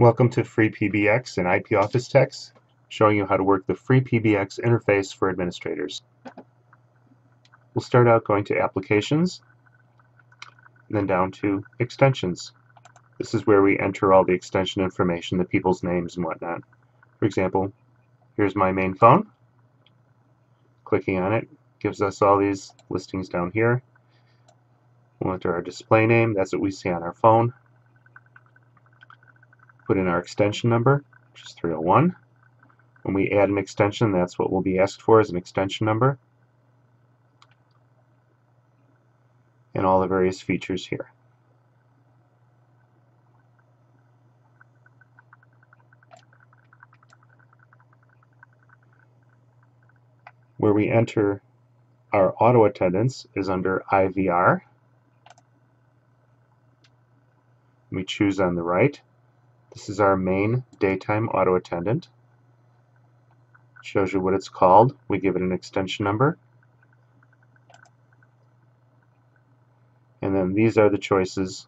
Welcome to FreePBX and IP Office Techs, showing you how to work the FreePBX interface for administrators. We'll start out going to Applications, then down to Extensions. This is where we enter all the extension information, the people's names and whatnot. For example, here's my main phone. Clicking on it gives us all these listings down here. We'll enter our display name, that's what we see on our phone put in our extension number, which is 301. When we add an extension, that's what will be asked for as an extension number. And all the various features here. Where we enter our auto attendance is under IVR. We choose on the right this is our main daytime auto attendant. Shows you what it's called. We give it an extension number. And then these are the choices.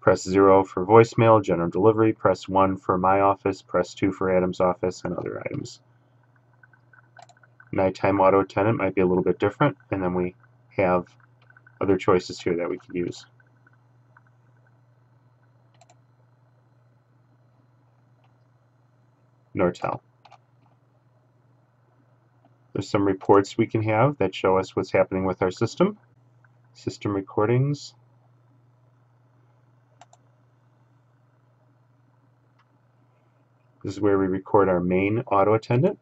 Press 0 for voicemail, general delivery, press 1 for my office, press 2 for Adam's office, and other items. Nighttime auto attendant might be a little bit different, and then we have other choices here that we can use. Nortel. There's some reports we can have that show us what's happening with our system. System recordings. This is where we record our main auto attendant.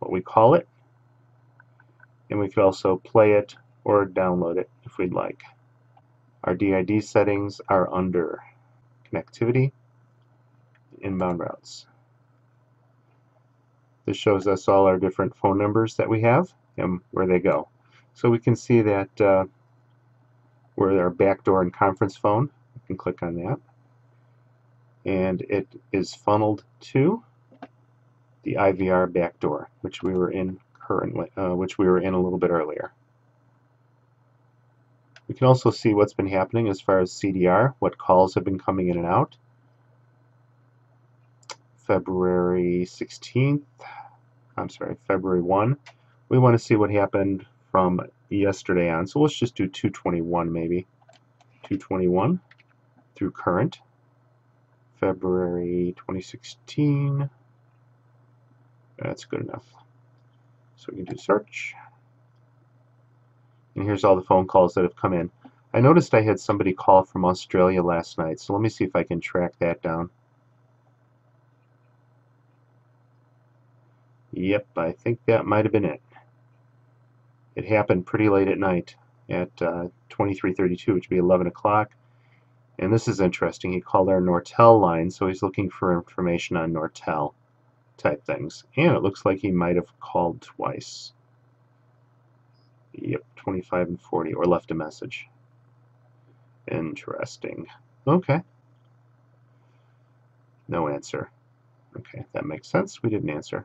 What we call it. And we could also play it or download it if we'd like. Our DID settings are under connectivity inbound routes. This shows us all our different phone numbers that we have and where they go. So we can see that uh, where our backdoor and conference phone, we can click on that. And it is funneled to the IVR backdoor, which we were in currently, uh, which we were in a little bit earlier. We can also see what's been happening as far as CDR, what calls have been coming in and out. February 16th, I'm sorry, February 1. We want to see what happened from yesterday on. So let's just do 221 maybe. 221 through current. February 2016. That's good enough. So we can do search. And here's all the phone calls that have come in. I noticed I had somebody call from Australia last night, so let me see if I can track that down. Yep, I think that might have been it. It happened pretty late at night at uh, 2332, which would be 11 o'clock. And this is interesting. He called our Nortel line, so he's looking for information on Nortel type things. And it looks like he might have called twice. Yep, 25 and 40, or left a message. Interesting. Okay. No answer. Okay, that makes sense. We didn't answer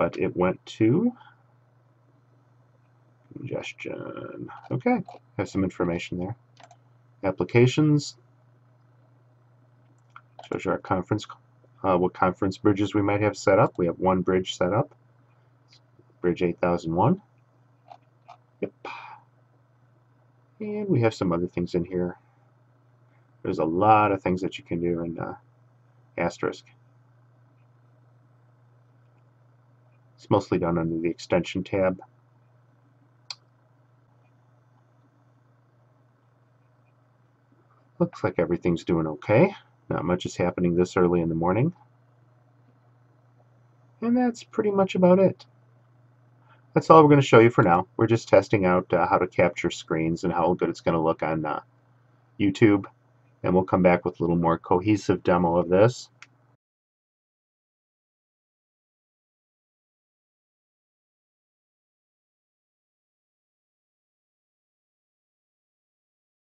but it went to congestion. Okay, have some information there. Applications shows you our conference, uh, what conference bridges we might have set up. We have one bridge set up, bridge 8001. Yep. And we have some other things in here. There's a lot of things that you can do in uh, Asterisk. Mostly done under the extension tab. Looks like everything's doing okay. Not much is happening this early in the morning. And that's pretty much about it. That's all we're going to show you for now. We're just testing out uh, how to capture screens and how good it's going to look on uh, YouTube. And we'll come back with a little more cohesive demo of this.